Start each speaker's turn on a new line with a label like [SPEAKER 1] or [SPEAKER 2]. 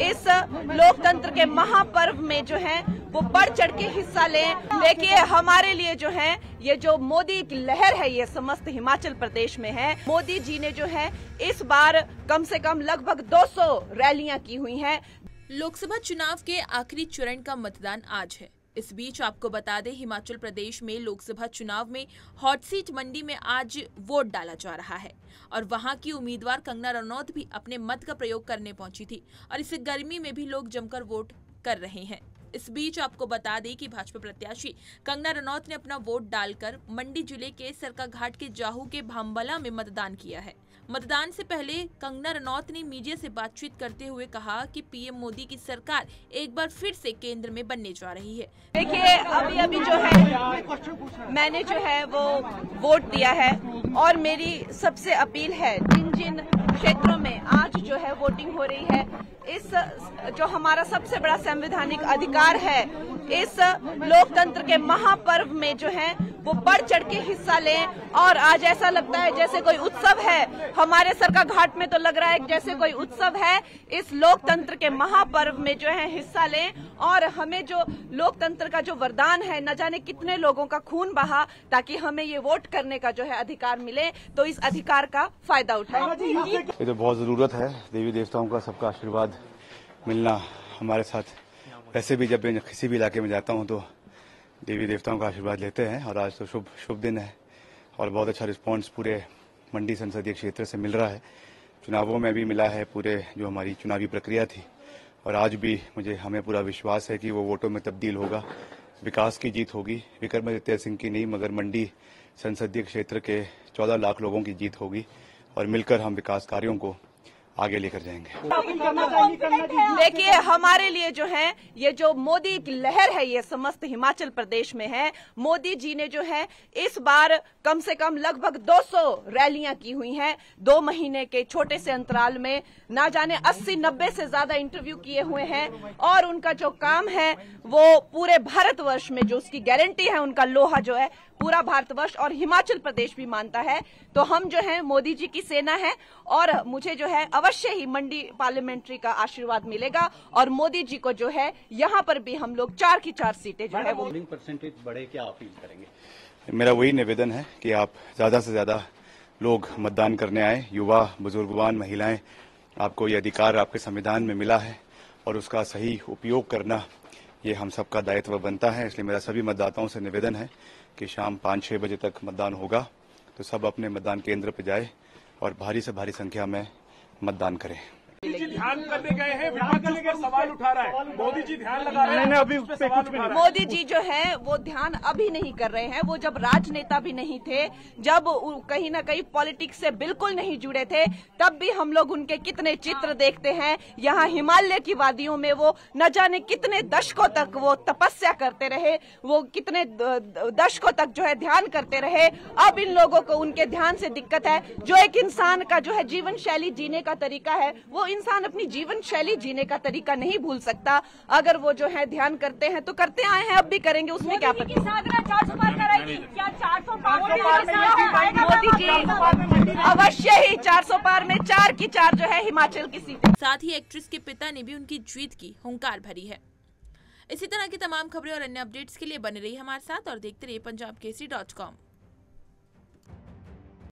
[SPEAKER 1] इस लोकतंत्र के महापर्व में जो है, वो बढ़ चढ़ के हिस्सा लें। देखिए हमारे लिए जो है, ये जो मोदी की लहर है, ये समस्त हिमाचल प्रदेश में है। मोदी जी ने जो है, इस बार कम से कम लगभग 200 रैलियाँ की हुई हैं।
[SPEAKER 2] लोकसभा चुनाव के आखिरी चरण का मतदान आज है। इस बीच आपको बता दें, हिमाचल प्रदेश में लोकसभा चुनाव में हॉट सीट मंडी में आज वोट डाला जा रहा है। और वहाँ की उम्मीदवार कंगना रनौत भी अपने मत का प्रयोग करने पहुँची थी और इस गर्मी में भी लोग जमकर वोट कर रहे हैं। इस बीच आपको बता दें कि भाजपा प्रत्याशी कंगना रनौत ने अपना वोट डालकर मंडी ज़िले के सरकाघाट के जाहू के भाम्बला में मतदान किया है। मतदान से पहले कंगना रनौत ने मीडिया से बातचीत करते हुए कहा कि पीएम मोदी की सरकार एक बार फिर से केंद्र में बनने जा रही है।
[SPEAKER 1] देखिए अभी अभी जो है, मैंने जो है वो वोट दिया है और मेरी सबसे अपील है जिन जिन क्षेत्रों में आज जो है वोटिंग हो रही है। इस, जो हमारा सबसे बड़ा संवैधानिक अधिकार है, इस लोकतंत्र के महापर्व में जो है वो बढ़ चढ़ के हिस्सा लें। और आज ऐसा लगता है जैसे कोई उत्सव है। हमारे सरका घाट में तो लग रहा है जैसे कोई उत्सव है। इस लोकतंत्र के महापर्व में जो है हिस्सा लें। और हमें जो लोकतंत्र का जो वरदान है न जाने कितने लोगों का खून बहा ताकि हमें ये वोट करने का जो है अधिकार मिले तो इस अधिकार का फ़ायदा उठाए।
[SPEAKER 3] ये तो बहुत ज़रूरत है। देवी देवताओं का सबका आशीर्वाद मिलना हमारे साथ। वैसे भी जब मैं किसी भी इलाके में जाता हूँ तो देवी देवताओं का आशीर्वाद लेते हैं और आज तो शुभ शुभ दिन है और बहुत अच्छा रिस्पांस पूरे मंडी संसदीय क्षेत्र से मिल रहा है। चुनावों में भी मिला है पूरे जो हमारी चुनावी प्रक्रिया थी और आज भी मुझे, हमें पूरा विश्वास है कि वो वोटों में तब्दील होगा, विकास की जीत होगी। विक्रमादित्य सिंह की नहीं, मगर मंडी संसदीय क्षेत्र के 14 लाख लोगों की जीत होगी और मिलकर हम विकास कार्यों को आगे लेकर जाएँगे।
[SPEAKER 1] देखिए हमारे लिए जो है ये जो मोदी की लहर है ये समस्त हिमाचल प्रदेश में है। मोदी जी ने जो है इस बार कम से कम लगभग 200 रैलियाँ की हुई हैं। दो महीने के छोटे से अंतराल में ना जाने 80-90 से ज़्यादा इंटरव्यू किए हुए हैं। और उनका जो काम है वो पूरे भारतवर्ष में जो उसकी गारंटी है उनका लोहा जो है पूरा भारतवर्ष और हिमाचल प्रदेश भी मानता है। तो हम जो है मोदी जी की सेना है और मुझे जो है अवश्य ही मंडी पार्लियामेंट्री का आशीर्वाद मिलेगा और मोदी जी को जो है यहाँ पर भी हम लोग चार की चार सीटें जो है वो
[SPEAKER 4] परसेंटेज बढ़े क्या अपील करेंगे?
[SPEAKER 3] मेरा वही निवेदन है कि आप ज़्यादा से ज़्यादा लोग मतदान करने आए युवा बुजुर्गवान महिलाएँ आपको ये अधिकार आपके संविधान में मिला है और उसका सही उपयोग करना ये हम सबका दायित्व बनता है, इसलिए मेरा सभी मतदाताओं से निवेदन है कि शाम पाँच छः बजे तक मतदान होगा तो सब अपने मतदान केंद्र पर जाए और भारी से भारी संख्या में मतदान करें।
[SPEAKER 5] ध्यान करने गए हैं विपक्ष उस पर सवाल उठा रहा है। मोदी जी ध्यान लगा रहे हैं। अभी उस पर सवाल उठा रहा है।
[SPEAKER 1] मोदी जी जो है वो ध्यान अभी नहीं कर रहे हैं। वो जब राजनेता भी नहीं थे जब कहीं ना कहीं पॉलिटिक्स से बिल्कुल नहीं जुड़े थे तब भी हम लोग उनके कितने चित्र देखते हैं। यहाँ हिमालय की वादियों में वो न जाने कितने दशकों तक वो तपस्या करते रहे वो कितने दशकों तक जो है ध्यान करते रहे। अब इन लोगों को उनके ध्यान से दिक्कत है। जो एक इंसान का जो है जीवन शैली जीने का तरीका है वो इंसान अपनी जीवन शैली जीने का तरीका नहीं भूल सकता। अगर वो जो है ध्यान करते हैं तो करते आए हैं अब भी करेंगे उसमें क्या पता?
[SPEAKER 6] चार सौ पार कराएगी क्या चार सौ
[SPEAKER 5] चार सौ
[SPEAKER 1] मोदी जी अवश्य ही 400 पार में चार की चार जो है हिमाचल की सीटें।
[SPEAKER 2] साथ ही एक्ट्रेस के पिता ने भी उनकी जीत की हुंकार भरी है। इसी तरह की तमाम खबरें और अन्य अपडेट्स के लिए बने रहिए हमारे साथ और देखते रहिए पंजाब केसरी डॉट कॉम।